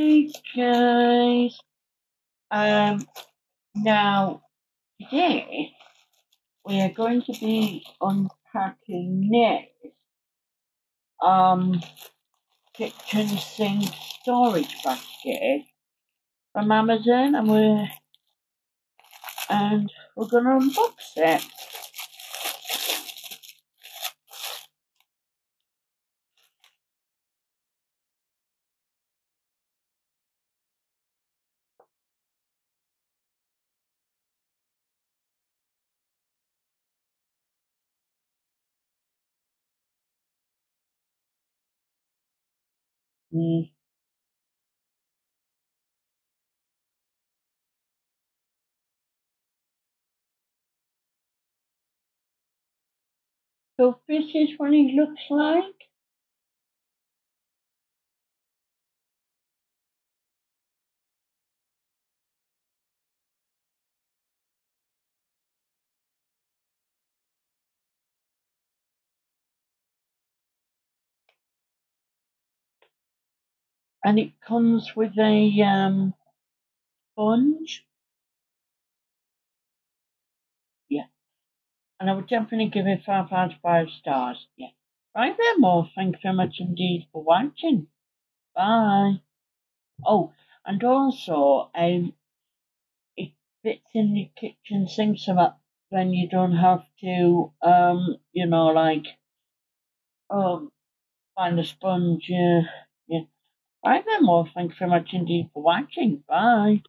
Hey guys. Um, now today we are going to be unpacking this um kitchen sink storage basket from Amazon, and we're and we're gonna unbox it. Mm. So this is what it looks like. And it comes with a um sponge. Yeah. And I would definitely give it five out of five stars. Yeah. Right then, more. Thank you very much indeed for watching. Bye. Oh, and also, um, it fits in the kitchen sink so that then you don't have to, um, you know, like, um, find a sponge. Yeah, yeah. Right then, well, thank you very much indeed for watching. Bye.